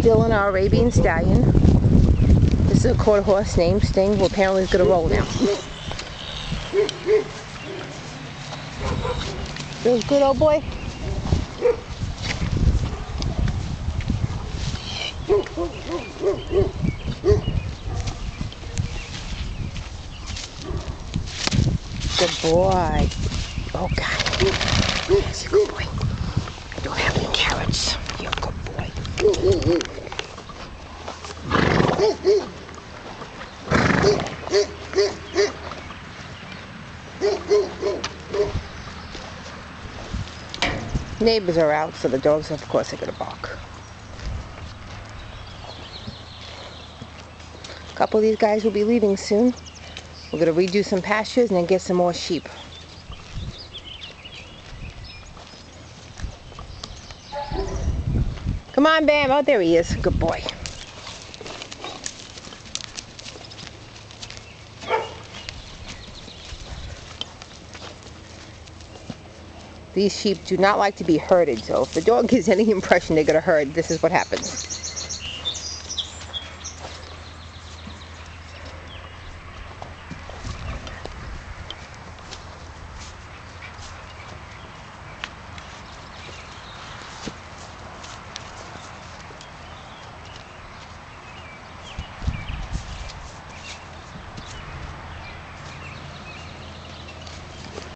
Dylan, our Arabian stallion. This is a quarter horse named Sting, who apparently is going to roll now. Feels good, old boy? Good boy. Oh, God. Yes, a good boy. I don't have any carrots. You're a good boy. Neighbors are out, so the dogs, of course, are going to bark. A couple of these guys will be leaving soon. We're going to redo some pastures and then get some more sheep. Come on, Bam. Oh, there he is. Good boy. These sheep do not like to be herded, so if the dog gives any impression they're going to herd, this is what happens.